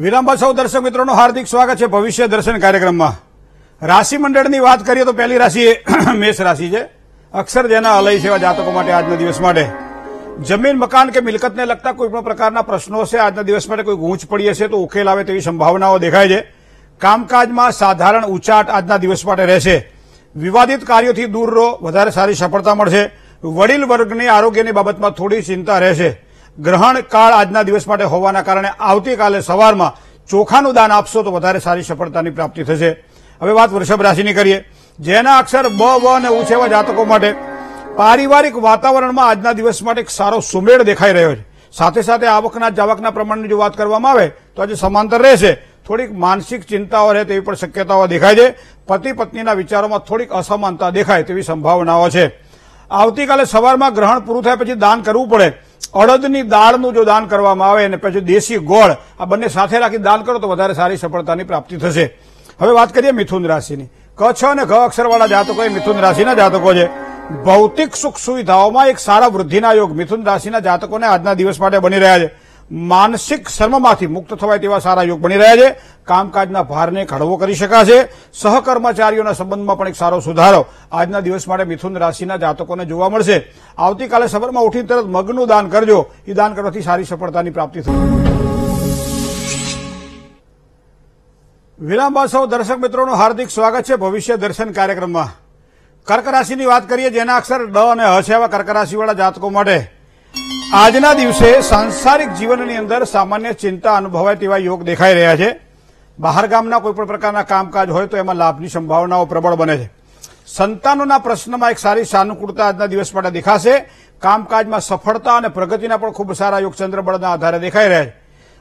વિરામ બાદ સૌ દર્શક મિત્રોનું હાર્દિક સ્વાગત છે ભવિષ્ય દર્શન કાર્યક્રમમાં. રાશિ મંડળની વાત કરીએ તો પહેલી રાશિ એ મેષ રાશિ છે. અક્ષર જેના અલય સેવા જાતકો માટે આજના દિવસ માટે. જમીન, મકાન કે મિલકતને લગતા કોઈપણ પ્રકારના પ્રશ્નો છે આજના દિવસ માટે કોઈ ગૂંચ પડી હશે તો ઉકેલ આવે તેવી સંભાવનાઓ દેખાય છે. કામકાજમાં સાધારણ ઉચાટ આજના દિવસ માટે રહેશે. વિવાદિત કાર્યોથી દૂર રહો, વધારે સારી સફળતા મળશે. વડીલ વર્ગની આરોગ્યની બાબતમાં થોડી ચિંતા રહેશે. ગ્રહણ કાળ આજના દિવસ માટે હોવાના કારણે આવતીકાલે સવારમાં ચોખાનું દાન આપશો તો વધારે સારી સફળતાની પ્રાપ્તિ થશે. હવે વાત વૃષભ રાશિની કરીએ. જેના અક્ષર બ, વ અને ઉછેવા જાતકો માટે પારિવારિક વાતાવરણમાં આજના દિવસ માટે એક સારો સુમેળ દેખાઈ રહ્યો છે. સાથે સાથે આવકના જાવકના પ્રમાણની જો વાત કરવામાં આવે, તો આજે સમાંતર રહેશે. થોડીક માનસિક ચિંતાઓ રહે તેવી પણ શક્યતાઓ દેખાય છે. પતિ પત્નીના વિચારોમાં થોડીક અસમાનતા દેખાય તેવી સંભાવનાઓ છે. આવતીકાલે સવારમાં ગ્રહણ પૂરું થાય પછી દાન કરવું પડે. અડદની દાળનું જો દાન કરવામાં આવે અને પછી દેશી ગોળ, આ બંને સાથે રાખી દાન કરો તો વધારે સારી સફળતાની પ્રાપ્તિ થશે. હવે વાત કરીએ મિથુન રાશિની. કચ્છ અને ઘ અક્ષરવાળા જાતકો એ મિથુન રાશિના જાતકો છે. ભૌતિક સુખ સુવિધાઓમાં એક સારા વૃદ્ધિના યોગ મિથુન રાશિના જાતકોને આજના દિવસ માટે બની રહ્યા છે. માનસિક શ્રમમાંથી મુક્ત થવાય તેવા સારા યોગ બની રહ્યા છે. કામકાજના ભારને હળવો કરી શકાશે. સહકર્મચારીઓના સંબંધમાં પણ એક સારો સુધારો આજના દિવસ માટે મિથુન રાશિના જાતકોને જોવા મળશે. આવતીકાલે સવારમાં ઉઠીને તરત મગનું દાન કરજો. એ દાન કરવાથી સારી સફળતાની પ્રાપ્તિ થશે. વિરામ બાદ સૌ દર્શક મિત્રોનું હાર્દિક સ્વાગત છે ભવિષ્ય દર્શન કાર્યક્રમમાં. કર્ક રાશિની વાત કરીએ જેના અક્ષર ડ અને હ છે એવા કર્ક રાશિવાળા જાતકો માટે. આજના દિવસે સાંસારિક જીવનની અંદર સામાન્ય ચિંતા અનુભવાય તેવા યોગ દેખાઈ રહ્યા છે. બહાર ગામના કોઈપણ પ્રકારના કામકાજ હોય તો એમાં લાભની સંભાવનાઓ પ્રબળ બને છે. સંતાનોના પ્રશ્નમાં એક સારી સાનુકૂળતા આજના દિવસ માટે દેખાશે. કામકાજમાં સફળતા અને પ્રગતિના પણ ખૂબ સારા યોગ ચંદ્રબળના આધારે દેખાઈ રહ્યા છે.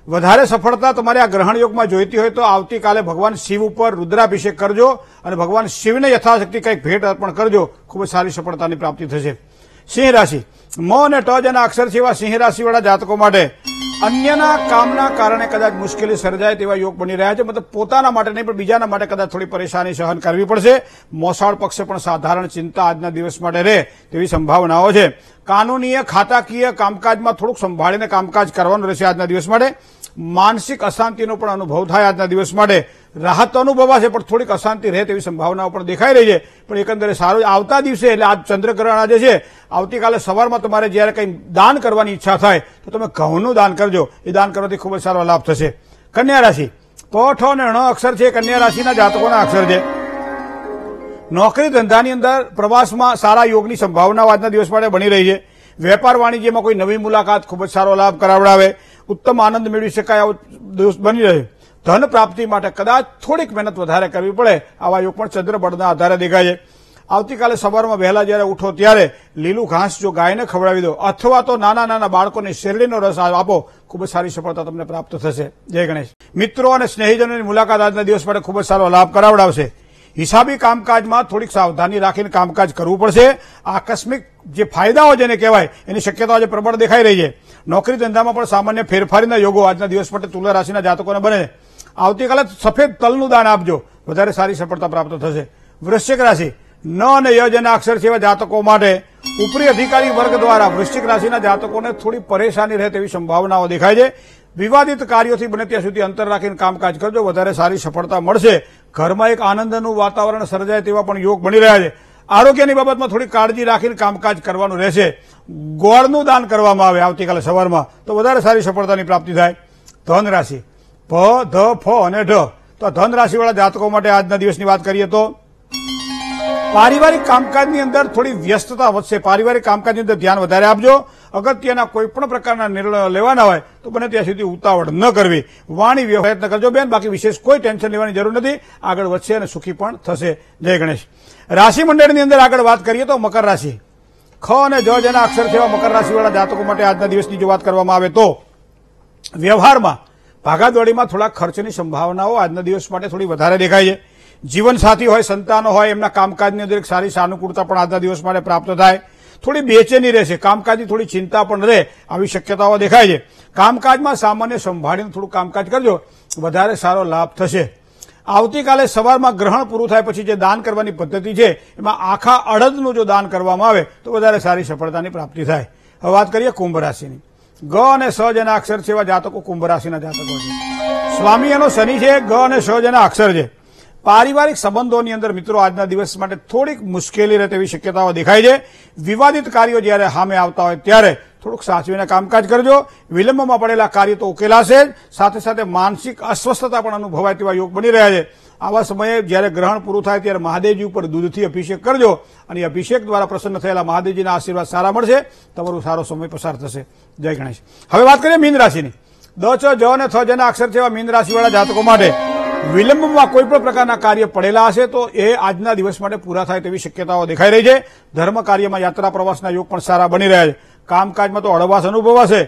વધારે સફળતા તમારે આ ગ્રહણ યોગમાં જોઈતી હોય તો આવતીકાલે ભગવાન શિવ ઉપર રુદ્રાભિષેક કરજો અને ભગવાન શિવને યથાશક્તિ કંઈક ભેટ અર્પણ કરજો. ખૂબ જ સારી સફળતાની પ્રાપ્તિ થશે. સિંહ રાશિ. મ અને ટ જેના અક્ષર છે એવા સિંહ રાશિવાળા જાતકો માટે અન્યના કામના કારણે કદાચ મુશ્કેલી સર્જાય તેવા યોગ બની રહ્યા છે. મતલબ પોતાના માટે નહીં, પણ બીજાના માટે કદાચ થોડી પરેશાની સહન કરવી પડશે. મોસાળ પક્ષે પણ સાધારણ ચિંતા આજના દિવસ માટે રહે તેવી સંભાવનાઓ છે. કાનૂનીય, ખાતાકીય કામકાજમાં થોડુંક સંભાળીને કામકાજ કરવાનું રહેશે આજના દિવસ માટે. માનસિક અશાંતિનો પણ અનુભવ થાય આજના દિવસ માટે. રાહત અનુભવાશે, પણ થોડીક અશાંતિ રહે તેવી સંભાવનાઓ પણ દેખાઈ રહી છે. પણ એકંદરે સારું આવતા દિવસે, એટલે આ ચંદ્રગ્રહણ આજે છે, આવતીકાલે સવારમાં તમારે જ્યારે કંઈ દાન કરવાની ઈચ્છા થાય, તો તમે ઘઉંનું દાન કરજો. એ દાન કરવાથી ખૂબ જ સારો લાભ થશે. કન્યા રાશિ. પઠ અને ણ અક્ષર છે, કન્યા રાશિના જાતકોના અક્ષર છે. નોકરી ધંધાની અંદર પ્રવાસમાં સારા યોગની સંભાવનાઓ આજના દિવસ માટે બની રહી છે. વેપાર વાણિજ્યમાં કોઈ નવી મુલાકાત ખૂબ જ સારો લાભ કરાવડાવે. ઉત્તમ આનંદ મેળવી શકાય આવો દિવસ બની રહે. ધન પ્રાપ્તિ માટે કદાચ થોડીક મહેનત વધારે કરવી પડે, આવા યોગ પણ ચંદ્રબળના આધારે દેખાય આવતીકાલે સવારમાં વહેલા જ્યારે ઉઠો ત્યારે લીલું ઘાસ જો ગાયને ખવડાવી દો, અથવા તો નાના નાના બાળકોને શેરડીનો રસ આપો, ખૂબ જ સારી સફળતા તમને પ્રાપ્ત થશે. જય ગણેશ. મિત્રો અને સ્નેહીજનોની મુલાકાત આજના દિવસ માટે ખૂબ જ સારો લાભ કરાવડાવશે. હિસાબી કામકાજમાં થોડીક સાવધાની રાખીને કામકાજ કરવું પડશે. આકસ્મિક જે ફાયદાઓ જેને કહેવાય, એની શક્યતાઓ આજે પ્રબળ દેખાઈ રહી છે. નોકરી ધંધામાં પણ સામાન્ય ફેરફારીના યોગો આજના દિવસ માટે તુલા રાશિના જાતકોને બને આવતીકાલે સફેદ તલનું દાન આપજો. વધારે સારી સફળતા પ્રાપ્ત થશે. વૃશ્ચિક રાશિ. ન અને ય અક્ષર છે જાતકો માટે ઉપરી અધિકારી વર્ગ દ્વારા વૃશ્ચિક રાશિના જાતકોને થોડી પરેશાની રહે તેવી સંભાવનાઓ દેખાય છે. વિવાદિત કાર્યોથી બને ત્યાં સુધી અંતર રાખીને કામકાજ કરજો. વધારે સારી સફળતા મળશે. ઘરમાં એક આનંદનું વાતાવરણ સર્જાય તેવા પણ યોગ બની રહ્યા છે. આરોગ્યની બાબતમાં થોડી કાળજી રાખીને કામકાજ કરવાનું રહેશે. ગોળનું દાન કરવામાં આવે આવતીકાલે સવારમાં. તો વધારે સારી સફળતાની પ્રાપ્તિ થાય. ધન રાશિ. ભ ધ, ફ અને ઢ. તો ધન રાશિવાળા જાતકો માટે આજના દિવસની વાત કરીએ તો પારિવારિક કામકાજની અંદર થોડી વ્યસ્તતા વધશે. પારિવારિક કામકાજની અંદર ધ્યાન વધારે આપજો. અગત્યના કોઈપણ પ્રકારના નિર્ણયો લેવાના હોય તો બને ત્યાં સુધી ઉતાવળ ન કરવી. વાણી પ્રયત્ન કરજો બેન. બાકી વિશેષ કોઈ ટેન્શન લેવાની જરૂર નથી. આગળ વધશે અને સુખી પણ થશે. જય ગણેશ. રાશિ મંડળની અંદર આગળ વાત કરીએ તો મકર રાશિ. ખ અને જ જેના અક્ષર જેવા મકર રાશિવાળા જાતકો માટે આજના દિવસની જો વાત કરવામાં આવે તો વ્યવહારમાં ભાગાદોડીમાં થોડા ખર્ચની સંભાવનાઓ આજના દિવસ માટે થોડી વધારે દેખાય છે. જીવનસાથી હોય, સંતાનો હોય, એમના કામકાજની અંદર એક સારી સાનુકૂળતા પણ આજના દિવસ માટે પ્રાપ્ત થાય. થોડી બેચેની રહેશે, કામકાજની થોડી ચિંતા પણ રહે આવી શક્યતાઓ દેખાય છે. કામકાજમાં સામાન્ય સંભાળીને થોડું કામકાજ કરજો, વધારે સારો લાભ થશે. આવતીકાલે સવારમાં ગ્રહણ પૂરું થાય પછી જે દાન કરવાની પદ્ધતિ છે, એમાં આખા અડદનું જો દાન કરવામાં આવે, તો વધારે સારી સફળતાની પ્રાપ્તિ થાય. હવે વાત કરીએ કુંભ રાશિની. ગ અને સ જેના અક્ષર છે એવા જાતકો કુંભ રાશિના જાતકો છે. સ્વામી એનો શનિ છે, ગ અને શ જેના અક્ષર છે. પારિવારિક સંબંધોની અંદર મિત્રો આજના દિવસ માટે થોડીક મુશ્કેલી રહે તેવી શક્યતાઓ દેખાય છે. વિવાદિત કાર્યો જ્યારે સામે આવતા હોય ત્યારે થોડુંક સાચવીને કામકાજ કરજો. વિલંબમાં પડેલા કાર્ય તો ઉકેલાશે જ. સાથે સાથે માનસિક અસ્વસ્થતા પણ અનુભવાય તેવા યોગ બની રહ્યા છે. આવા સમયે જ્યારે ગ્રહણ પૂરું થાય ત્યારે મહાદેવજી ઉપર દૂધથી અભિષેક કરજો અને અભિષેક દ્વારા પ્રસન્ન થયેલા મહાદેવજીના આશીર્વાદ સારા મળશે. તમારો સારો સમય પસાર થશે. જય ગણેશ. હવે વાત કરીએ મીન રાશિની. દ છ જ અને થ જના અક્ષર જેવા મીન રાશિવાળા જાતકો માટે વિલંબમાં કોઈ પણ પ્રકારના કાર્ય પડેલા હશે તો એ આજના દિવસ માટે પૂરા થાય તેવી શક્યતાઓ દેખાઈ રહી છે. ધર્મ કાર્યમાં યાત્રા પ્રવાસના યોગ પણ સારા બની રહ્યા છે. કામકાજમાં તો હળવાશ અનુભવાશે.